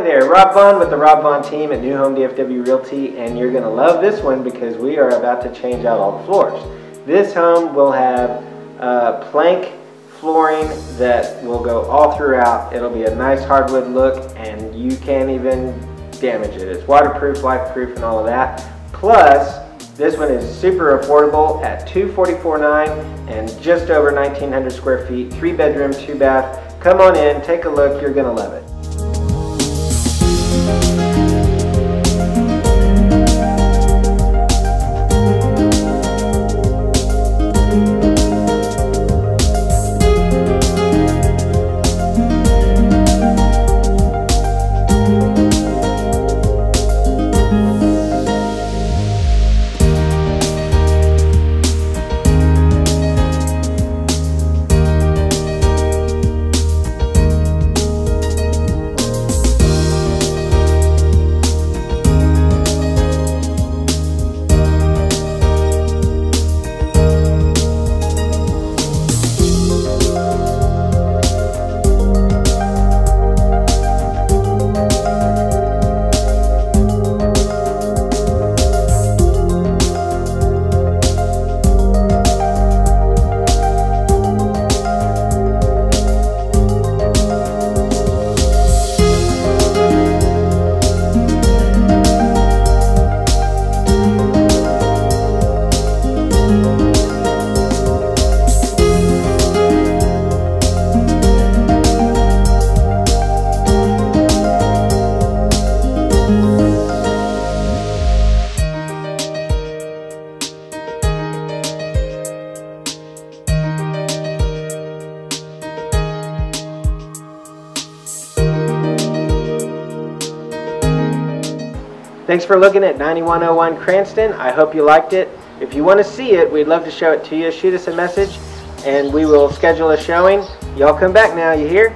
Hi there, Rob Vaughan with the Rob Vaughan team at New Home DFW Realty, and you're going to love this one because we are about to change out all the floors. This home will have uh, plank flooring that will go all throughout. It'll be a nice hardwood look, and you can't even damage it. It's waterproof, life-proof, and all of that. Plus, this one is super affordable at $244.9 and just over 1,900 square feet, three bedroom, two bath. Come on in, take a look, you're gonna love it. Thank you Thanks for looking at 9101 Cranston. I hope you liked it. If you want to see it, we'd love to show it to you. Shoot us a message and we will schedule a showing. Y'all come back now, you hear?